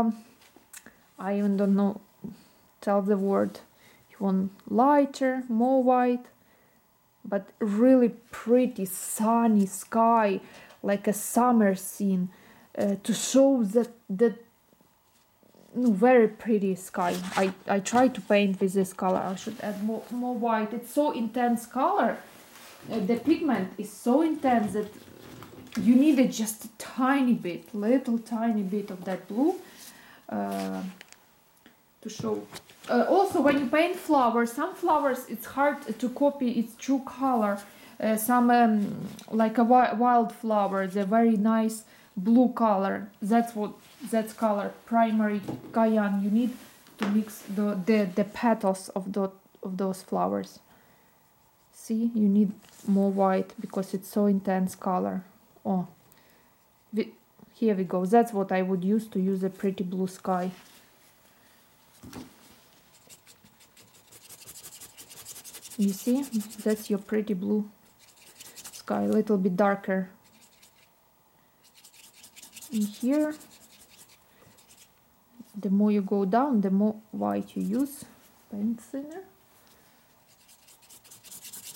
um, I even don't know tell the word you want lighter more white but really pretty sunny sky like a summer scene uh, to show that that very pretty sky. I, I try to paint with this color. I should add more, more white. It's so intense color. Uh, the pigment is so intense that you needed just a tiny bit little tiny bit of that blue to show. Uh, also when you paint flowers some flowers it's hard to copy its true color. Uh, some um, like a wi wildflower the very nice blue color. That's what that's color primary cyan you need to mix the the, the petals of the of those flowers. See you need more white because it's so intense color. Oh here we go. That's what I would use to use a pretty blue sky. You see? That's your pretty blue sky. A little bit darker. In here the more you go down the more white you use. Paint thinner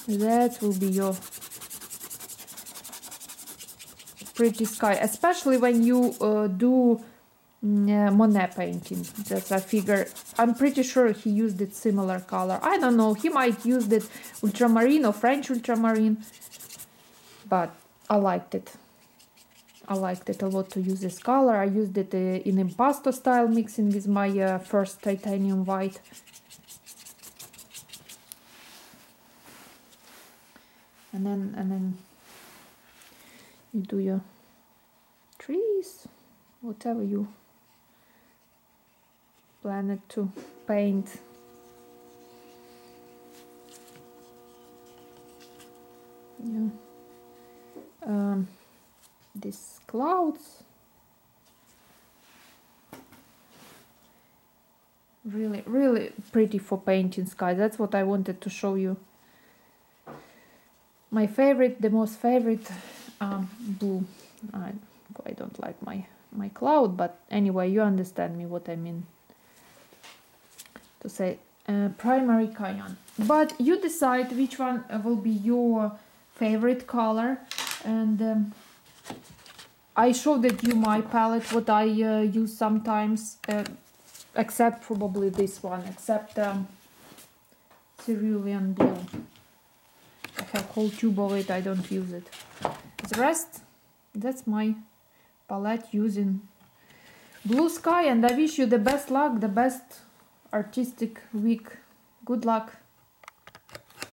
that will be your pretty sky especially when you uh, do mm, uh, Monet painting That's I figure. I'm pretty sure he used it similar color. I don't know he might use it ultramarine or French ultramarine but I liked it. I liked it a lot to use this color. I used it uh, in impasto style mixing with my uh, first titanium white. And then and then do your trees whatever you plan it to paint. Yeah. Um, these clouds. Really really pretty for painting sky. That's what I wanted to show you. My favorite the most favorite um, blue I quite don't like my my cloud but anyway you understand me what I mean. To say uh, primary cyan but you decide which one will be your favorite color and um, I showed you my palette what I uh, use sometimes uh, except probably this one except um, cerulean blue. I have whole tube of it I don't use it the rest that's my palette using blue sky and I wish you the best luck the best artistic week. Good luck